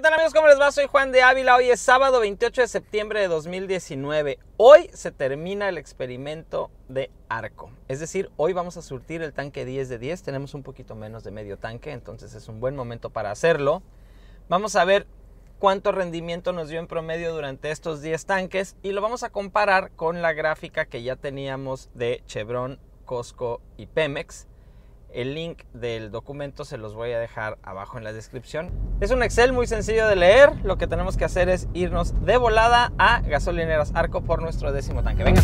¿Qué tal amigos? ¿Cómo les va? Soy Juan de Ávila. Hoy es sábado 28 de septiembre de 2019. Hoy se termina el experimento de arco. Es decir, hoy vamos a surtir el tanque 10 de 10. Tenemos un poquito menos de medio tanque, entonces es un buen momento para hacerlo. Vamos a ver cuánto rendimiento nos dio en promedio durante estos 10 tanques y lo vamos a comparar con la gráfica que ya teníamos de Chevron, Costco y Pemex. El link del documento se los voy a dejar abajo en la descripción. Es un Excel muy sencillo de leer. Lo que tenemos que hacer es irnos de volada a gasolineras Arco por nuestro décimo tanque. Venga.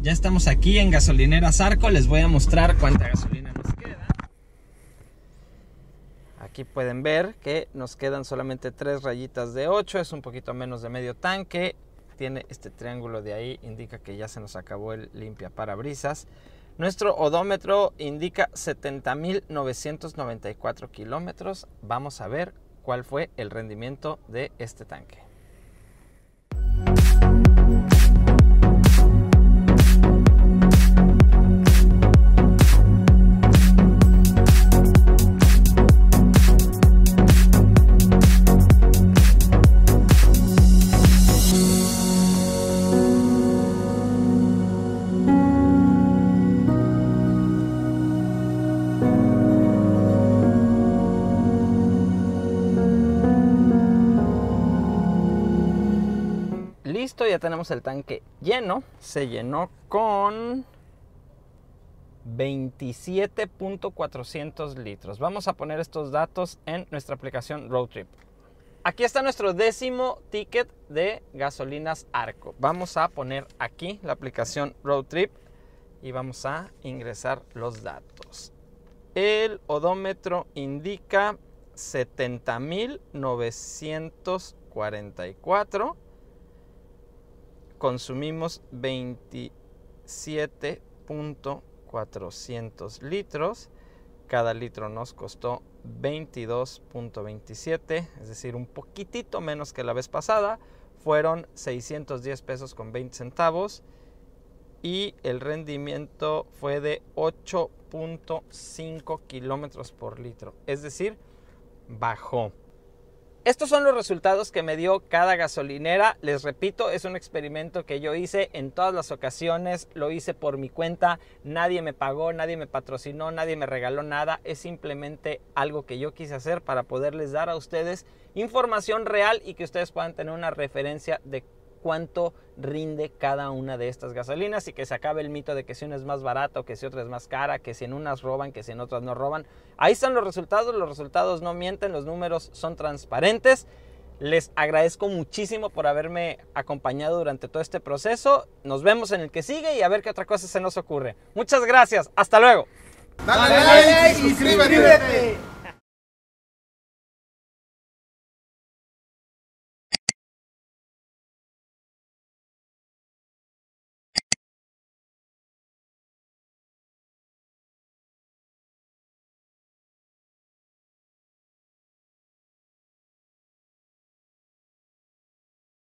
Ya estamos aquí en gasolineras Arco. Les voy a mostrar cuánta gasolina nos queda. Aquí pueden ver que nos quedan solamente tres rayitas de 8, es un poquito menos de medio tanque. Tiene este triángulo de ahí, indica que ya se nos acabó el limpia parabrisas. Nuestro odómetro indica 70.994 kilómetros. Vamos a ver cuál fue el rendimiento de este tanque. Ya tenemos el tanque lleno. Se llenó con 27.400 litros. Vamos a poner estos datos en nuestra aplicación Roadtrip. Aquí está nuestro décimo ticket de gasolinas Arco. Vamos a poner aquí la aplicación Roadtrip y vamos a ingresar los datos. El odómetro indica 70.944 consumimos 27.400 litros. Cada litro nos costó 22.27, es decir, un poquitito menos que la vez pasada. Fueron 610 pesos con 20 centavos y el rendimiento fue de 8.5 kilómetros por litro, es decir, bajó. Estos son los resultados que me dio cada gasolinera. Les repito, es un experimento que yo hice en todas las ocasiones. Lo hice por mi cuenta. Nadie me pagó, nadie me patrocinó, nadie me regaló nada. Es simplemente algo que yo quise hacer para poderles dar a ustedes información real y que ustedes puedan tener una referencia de cuánto rinde cada una de estas gasolinas y que se acabe el mito de que si una es más barata o que si otra es más cara, que si en unas roban, que si en otras no roban. Ahí están los resultados, los resultados no mienten, los números son transparentes. Les agradezco muchísimo por haberme acompañado durante todo este proceso. Nos vemos en el que sigue y a ver qué otra cosa se nos ocurre. Muchas gracias, hasta luego. Dale like y suscríbete.